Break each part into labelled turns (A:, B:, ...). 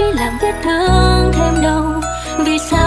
A: chỉ làm vết thương thêm đau. Vì sao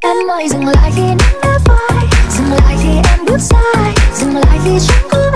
B: em ơi dừng lại khi nắng đã phai. Dừng lại khi em bước sai. Dừng lại khi chẳng có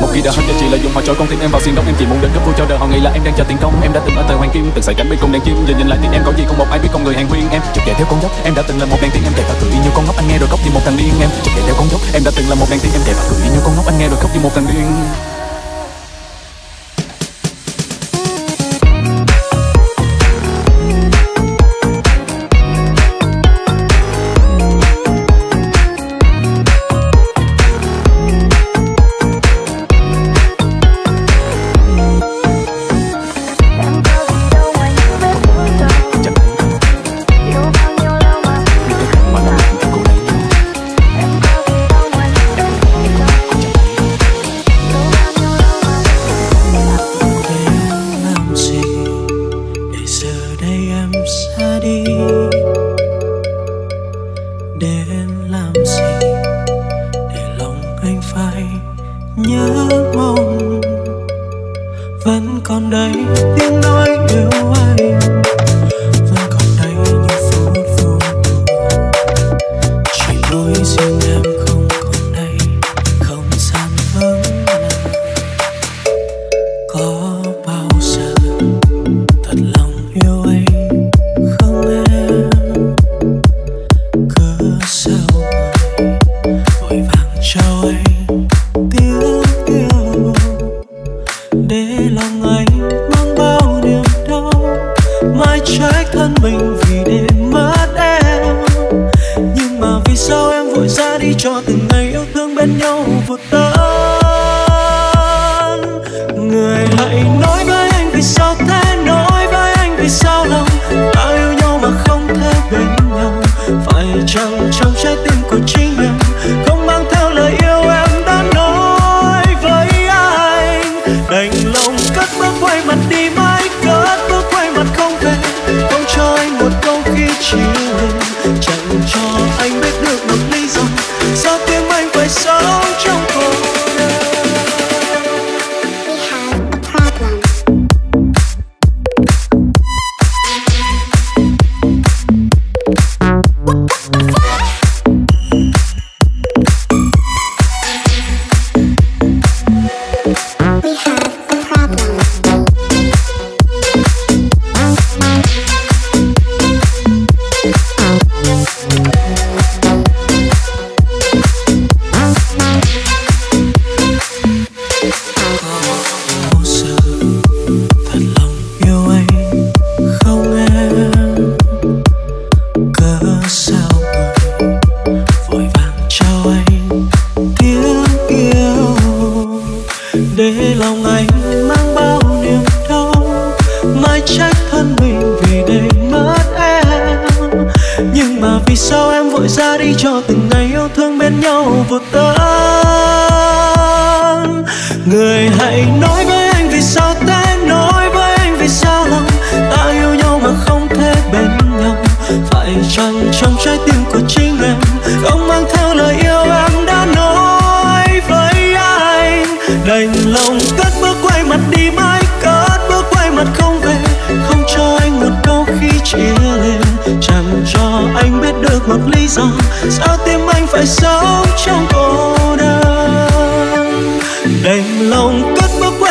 C: một khi đã hết giá trị là dùng hoa trôi con tin em vào xiên đóng em chỉ muốn đến cấp vui cho đời. Họ nghĩ là em đang chờ tiền công. Em đã từng ở thời hoàng kim. Từng xảy cánh bên cùng đèn chim. Giờ nhìn lại thì em có gì không một ai biết. Con người hàng huyên em chụp chạy theo con dốc. Em đã từng là một đàn tiên em chạy và cười như con ngốc. Anh nghe rồi khóc như một thằng điên. Em chụp chạy theo con dốc. Em đã từng là một đàn tiên em chạy và cười như con ngốc. Anh nghe rồi khóc như một thằng điên.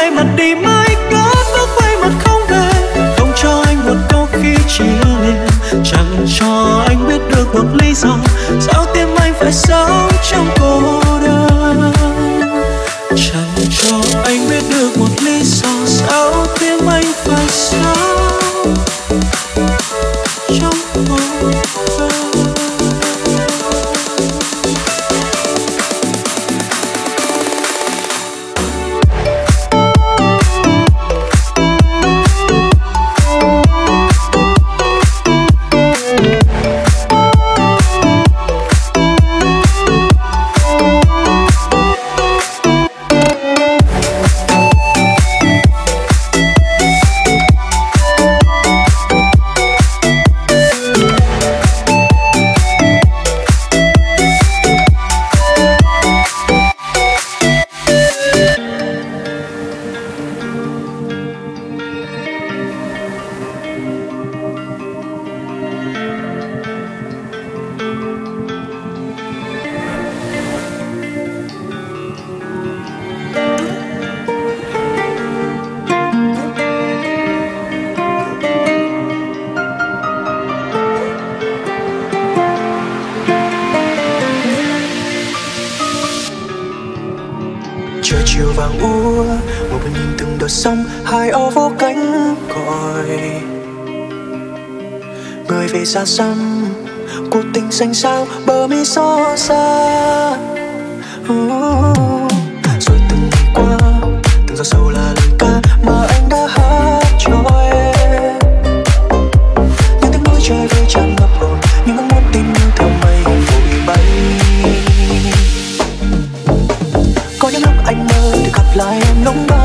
D: quay mặt đi mãi, có bước quay mặt không về. Không cho anh một câu khi chia liền chẳng cho anh biết được một lý do, sao tim anh phải sống?
E: 넌가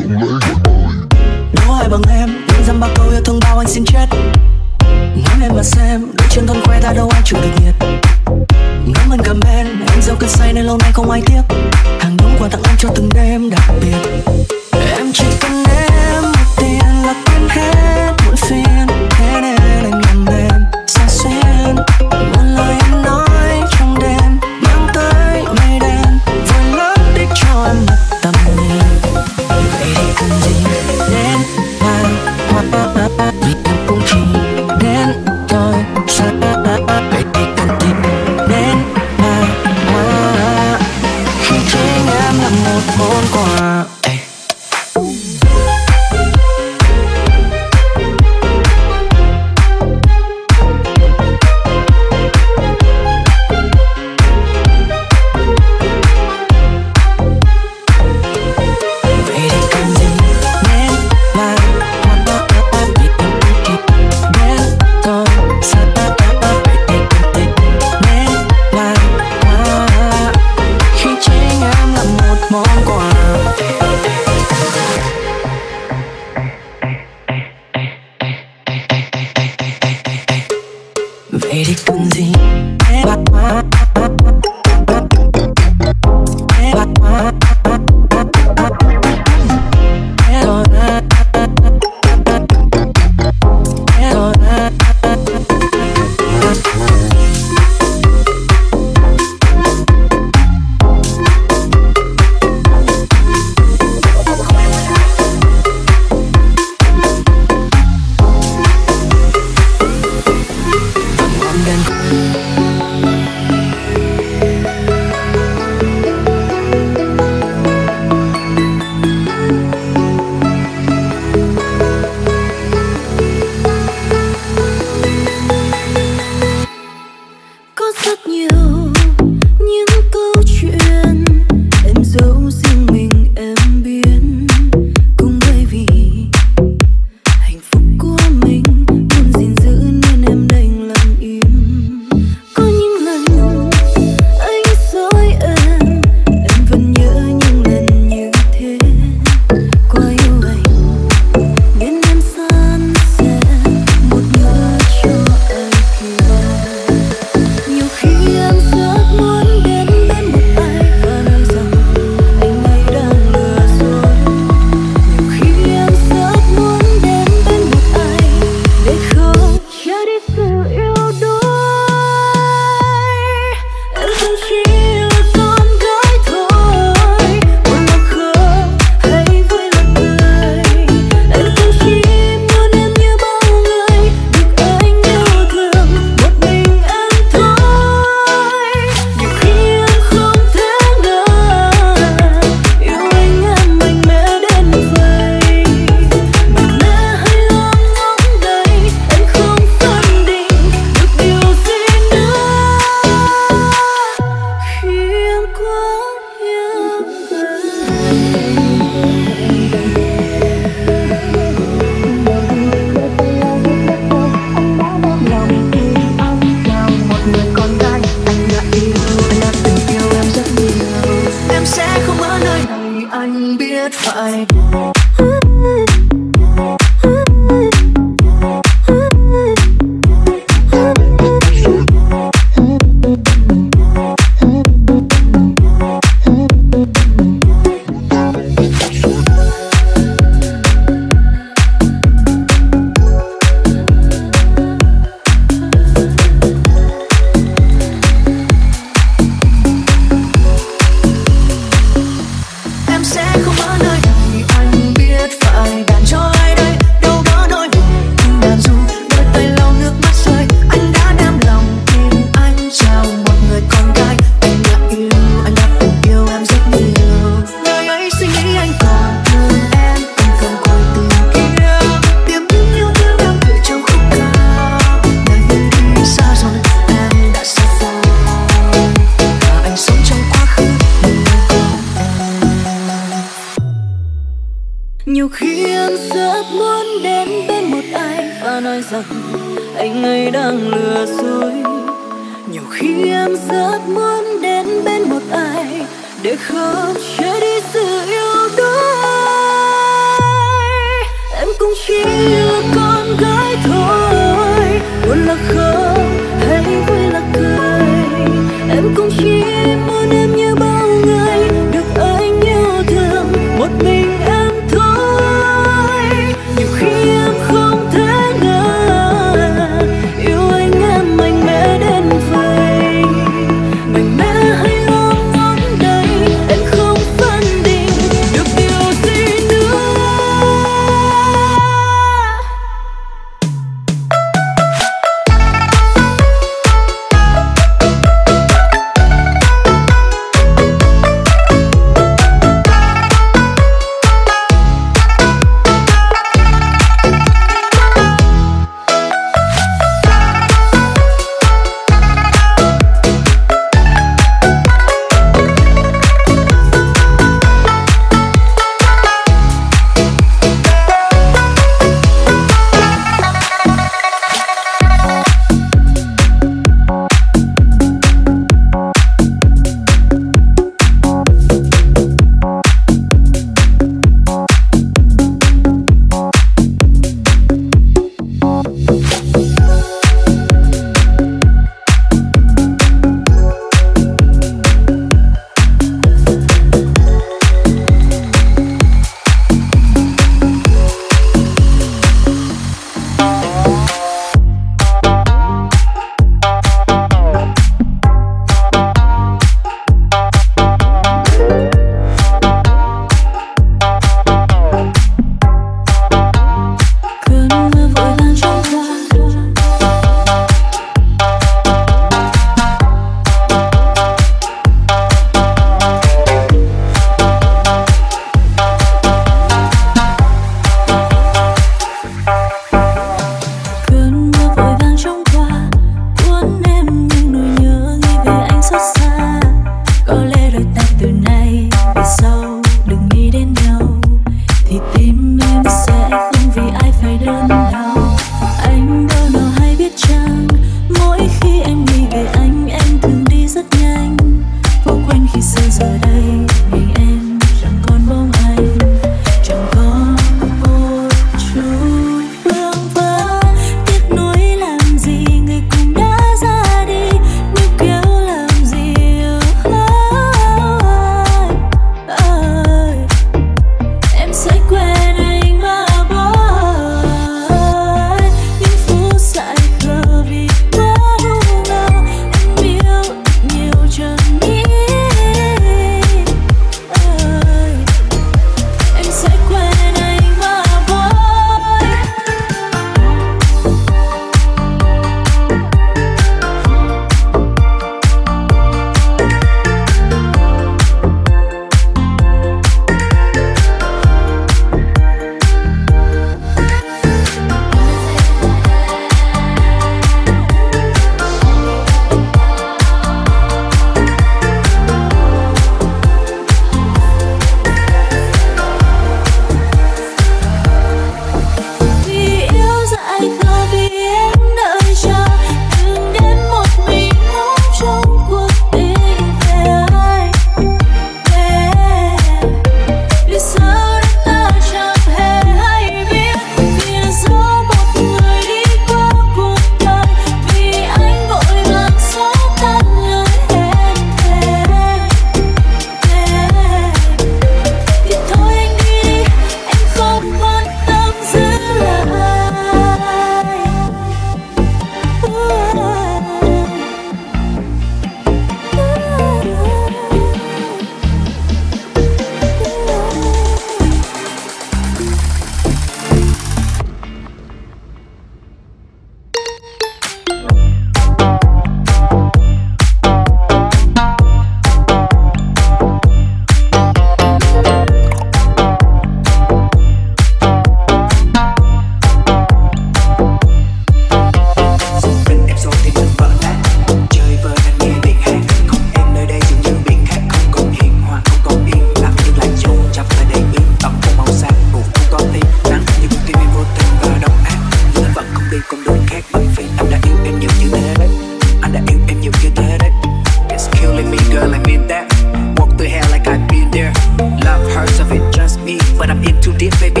F: Baby.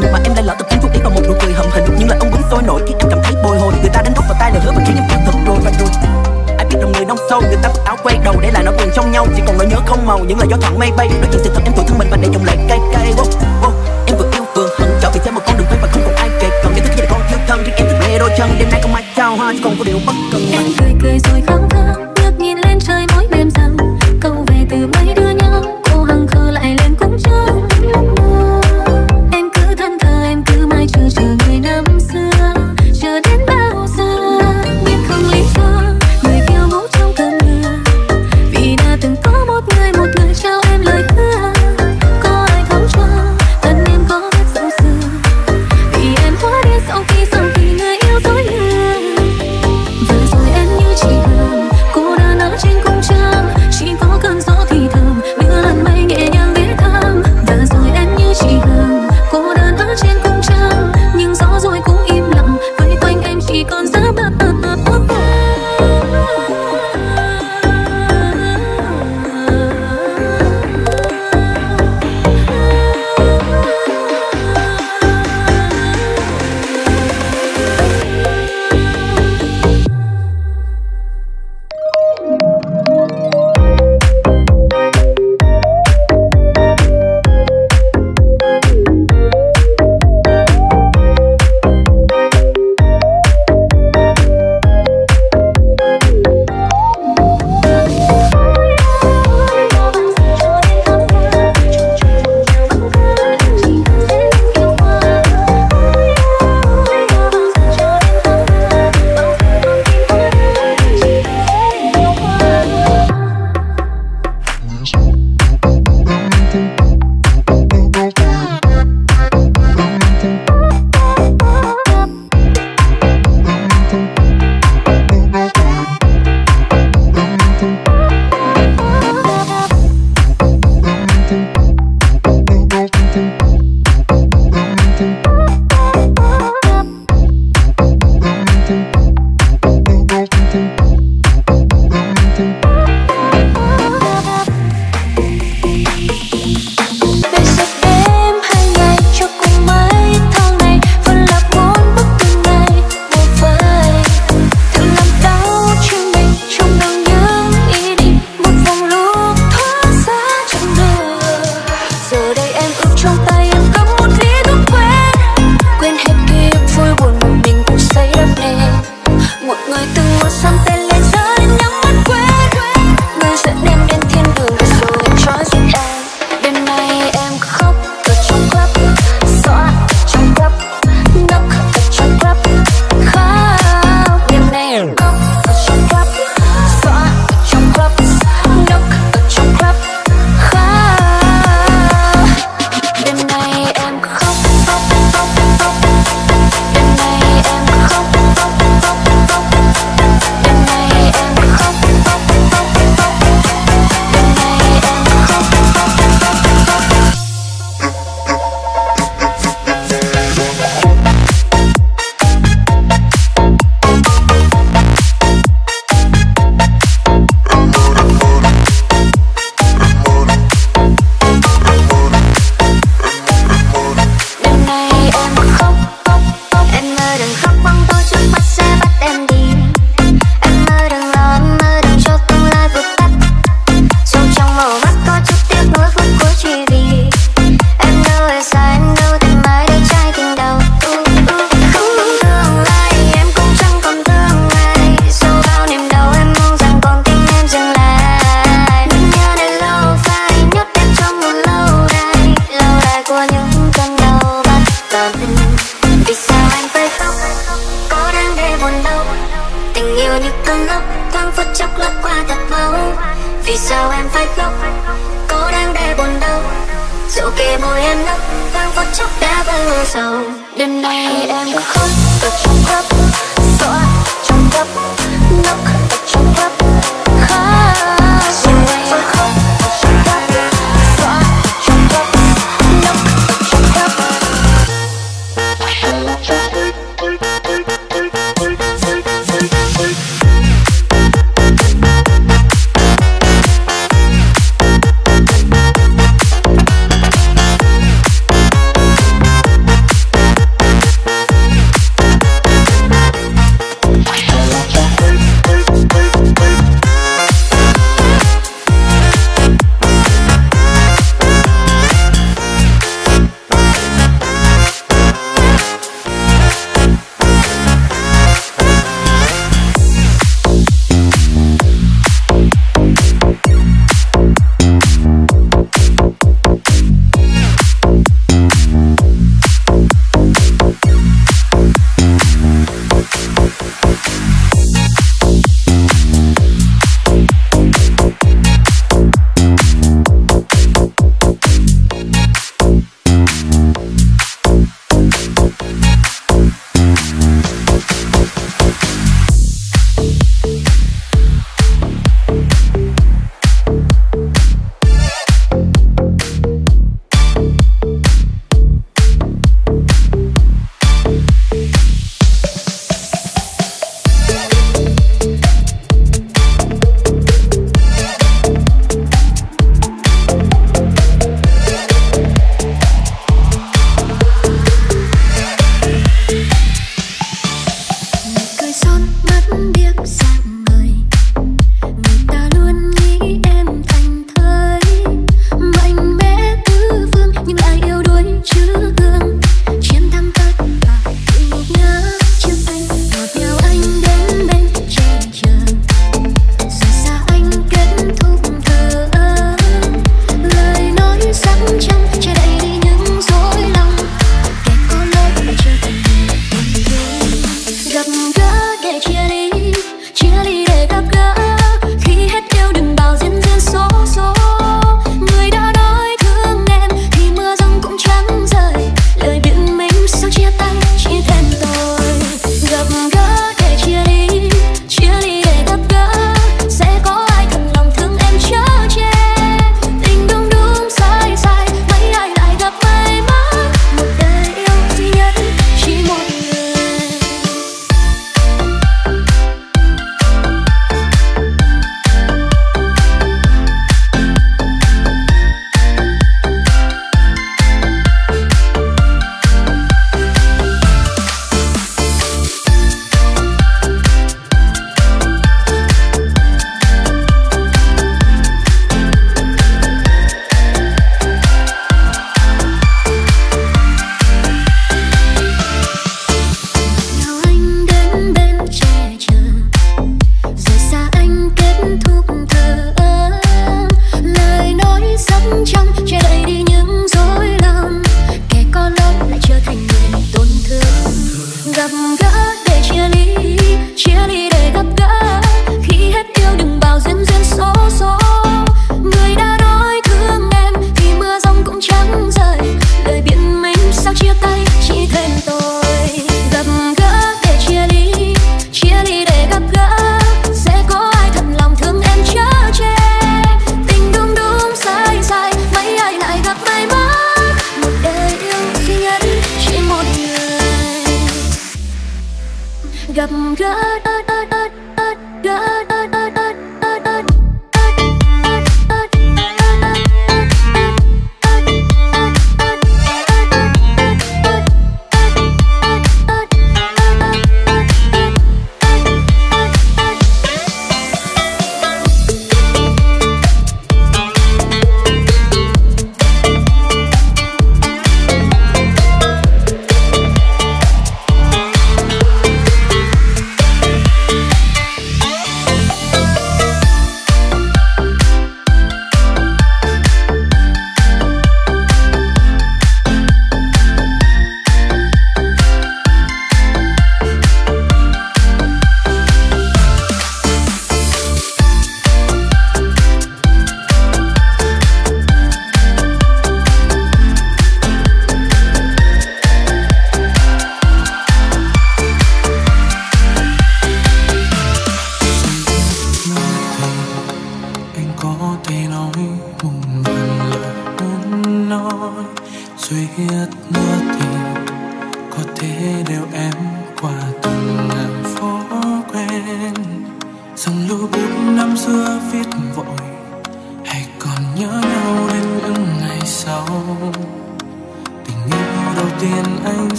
G: vậy mà em lại lỡ tập kiếm thu ý vào một nụ cười hầm hình. Nhưng lại ông bứng sôi nổi khiến em cảm thấy bồi hồi. Người ta đánh góc vào tay lời hứa và khiến em thật rồi và rồi ai biết lòng người nông sâu người ta vứt áo quay đầu để lại nó quyền trong nhau. Chỉ còn nỗi nhớ không màu những lời gió thoảng mây bay. Nói chuyện sự thật em tuổi thân mình và để chồng lại. Cay cay wow, wow. em vừa yêu vừa hận. Trở về theo một con đường quay và không còn ai kể. Còn những thứ gì là con yêu thân riêng em thích lê đôi chân đêm nay không ai trao hoa chỉ còn có điều bất cần em
A: cười cười rồi khóc khóc.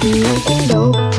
B: Please don't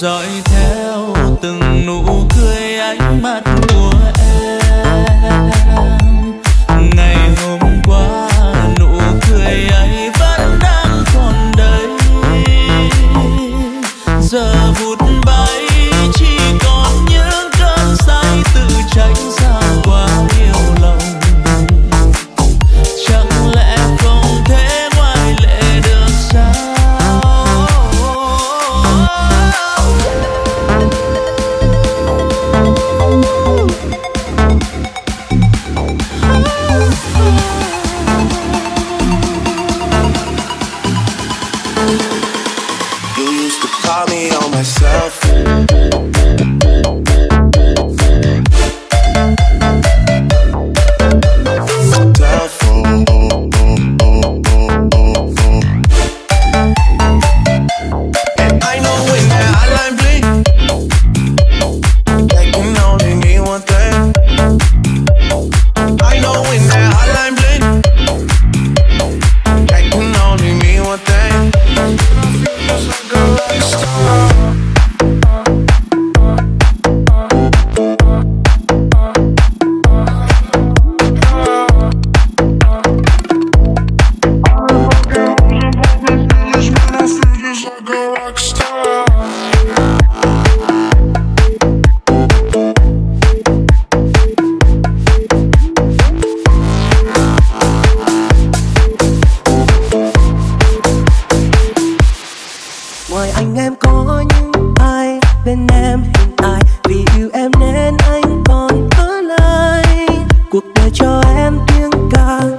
H: dõi
I: phải anh em có những ai bên em hiện tại vì yêu em nên anh còn ở lại cuộc đời cho em tiếng ca